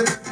Awesome.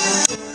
you